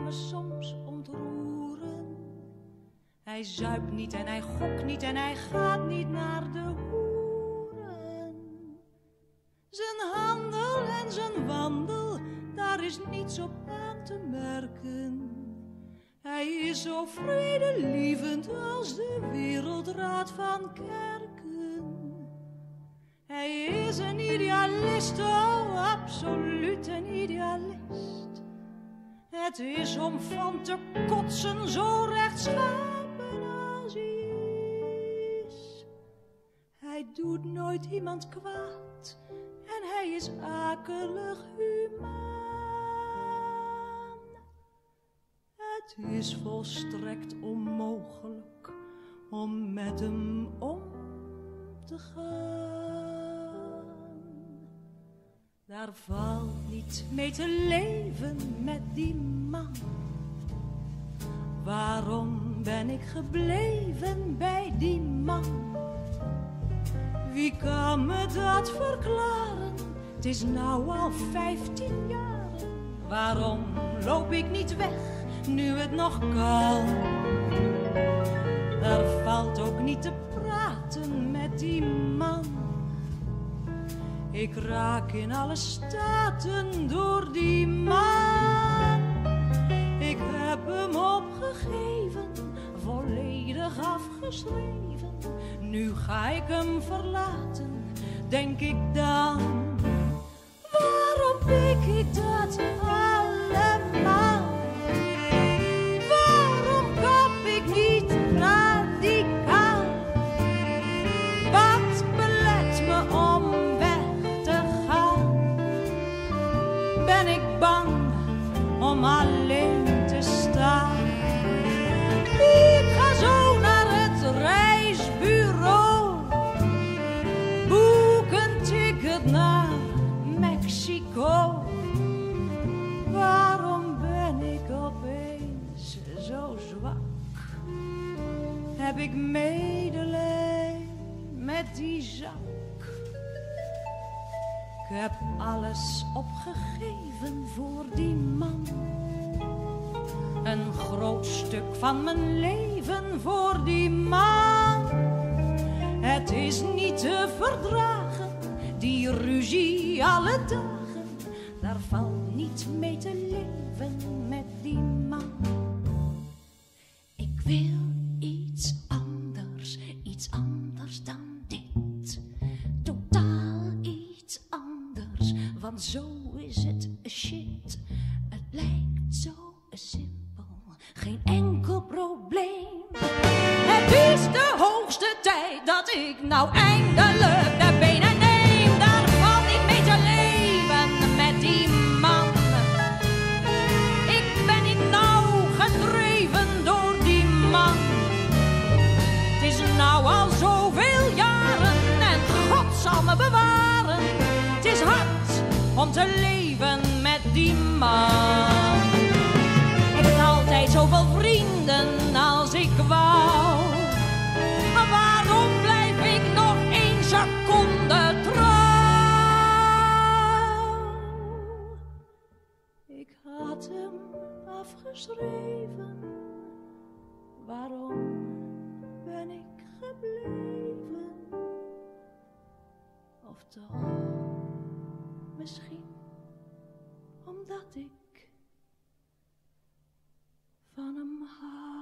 me soms ontroeren. Hij zuipt niet en hij gokt niet en hij gaat niet naar de hoeren. Zijn handel en zijn wandel, daar is niets op aan te merken. Hij is zo vredelievend als de wereldraad van kerken. Hij is een idealist, oh absoluut een idealist. Het is om van te kotsen zo rechtschapen als hij is. Hij doet nooit iemand kwaad en hij is akelig humaan. Het is volstrekt onmogelijk om met hem om te gaan. Daar valt niet mee te leven met die man. Waarom ben ik gebleven bij die man? Wie kan me dat verklaren? Het is nou al vijftien jaar. Waarom loop ik niet weg nu het nog kan? Er valt ook niet te praten met die man. Ik raak in alle staten door die man. Ik heb hem opgegeven, volledig afgeschreven. Nu ga ik hem verlaten, denk ik dan. Ben ik bang om alleen te staan? Ik ga zo naar het reisbureau. Boek een ticket naar Mexico. Waarom ben ik opeens zo zwak? Heb ik medelijden met die zak? Ik heb alles opgegeven voor die man. Een groot stuk van mijn leven voor die man. Het is niet te verdragen, die ruzie alle dagen. Daar valt niet mee te leven met die man. Ik wil zo is het shit. Het lijkt zo simpel, geen enkel probleem. Het is de hoogste tijd dat ik nou eindelijk te leven met die man. Ik had altijd zoveel vrienden als ik wou. Maar waarom blijf ik nog één seconde trouw? Ik had hem afgeschreven. dat ik van hem hou.